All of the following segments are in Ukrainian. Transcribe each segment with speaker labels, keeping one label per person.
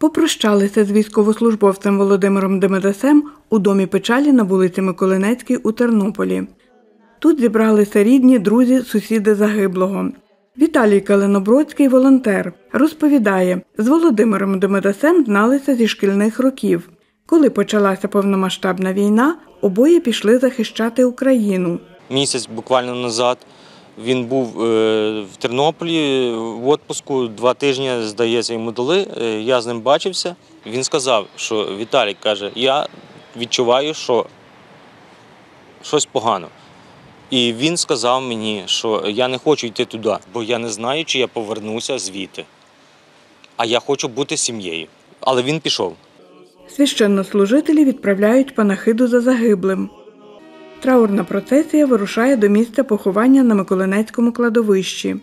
Speaker 1: Попрощалися з військовослужбовцем Володимиром Демедасем у домі печалі на вулиці Миколинецькій у Тернополі. Тут зібралися рідні, друзі, сусіди загиблого. Віталій Калинобродський, волонтер, розповідає, з Володимиром Демедасем зналися зі шкільних років. Коли почалася повномасштабна війна, обоє пішли захищати Україну.
Speaker 2: місяць буквально назад. Він був е, в Тернополі в відпуску, два тижні, здається, йому дали. Е, Я з ним бачився. Він сказав, що Віталій каже, я відчуваю, що щось погано. І він сказав мені, що я не хочу йти туди, бо я не знаю, чи я повернуся звідти. А я хочу бути сім'єю. Але він пішов.
Speaker 1: Священнослужителі відправляють панахиду за загиблим. Траурна процесія вирушає до місця поховання на Миколинецькому кладовищі.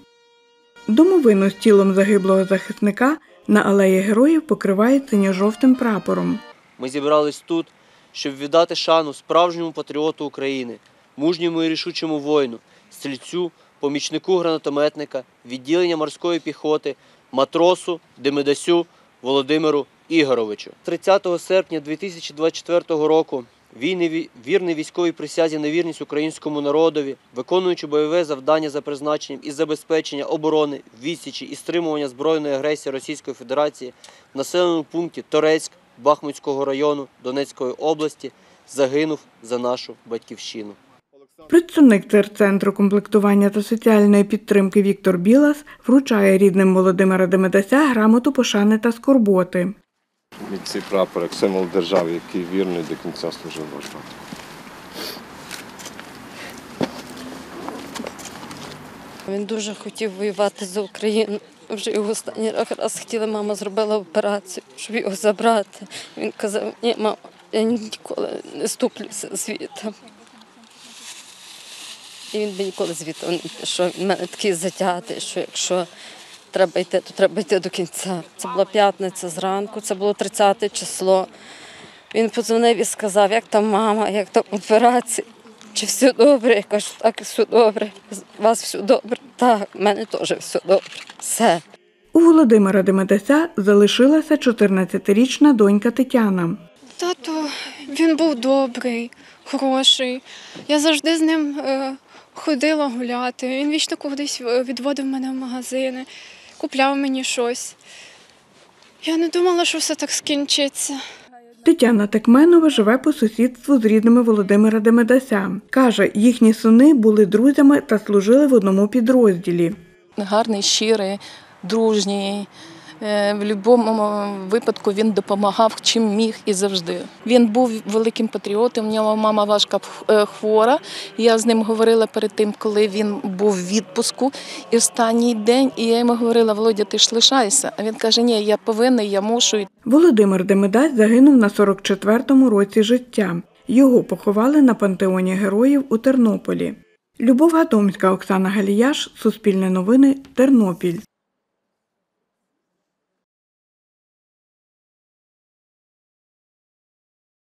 Speaker 1: Домовину з тілом загиблого захисника на алеї героїв покривають синьо-жовтим прапором.
Speaker 3: Ми зібрались тут, щоб віддати шану справжньому патріоту України, мужньому і рішучому воїну, стрільцю, помічнику гранатометника, відділення морської піхоти, матросу, Демидасю Володимиру Ігоровичу. 30 серпня 2024 року вірний військовій присязі на вірність українському народові, виконуючи бойове завдання за призначенням із забезпечення оборони, відсічі і стримування збройної агресії Російської Федерації в населеному пункті Торецьк Бахмутського району Донецької області загинув за нашу батьківщину.
Speaker 1: Представник терцентру комплектування та соціальної підтримки Віктор Білас вручає рідним Володимира Демедася грамоту пошани та скорботи.
Speaker 4: Від цей прапор як символ держави, який вірний до кінця служив ваш батько.
Speaker 5: Він дуже хотів воювати за Україну. Вже його останній раз хотіла, мама зробила операцію, щоб його забрати. Він казав, ні, мама, я ніколи не ступлюся звідти. І він би ніколи звідти не пішов. Він мене такий затятий, що якщо треба йти, то треба йти до кінця. Це була п'ятниця зранку, це було 30 число. Він подзвонив і сказав, як там мама, як там операція. Чи все добре? Я кажу, так, все добре. У вас все добре? Так, в мене теж все добре. Все.
Speaker 1: У Володимира Демедася залишилася 14-річна донька Тетяна.
Speaker 6: Тато він був добрий, хороший. Я завжди з ним е, ходила гуляти. Він вічно кудись е, відводив мене в магазини, купляв мені щось. Я не думала, що все так скінчиться.
Speaker 1: Тетяна Текменова живе по сусідству з рідними Володимира Демедася. Каже, їхні сини були друзями та служили в одному підрозділі.
Speaker 7: гарний, щирий, дружній. Е, В будь-якому випадку він допомагав чим міг і завжди. Він був великим патріотом. У нього мама важко е, хвора. Я з ним говорила перед тим, коли він був в відпуску. І останній день, і я йому говорила: Володя, ти ж лишайся. А він каже: Ні, я повинний, я мушу.
Speaker 1: Володимир Демедась загинув на 44-му році життя. Його поховали на пантеоні героїв у Тернополі. Любов Гатомська, Оксана Галіяш, Суспільне новини, Тернопіль.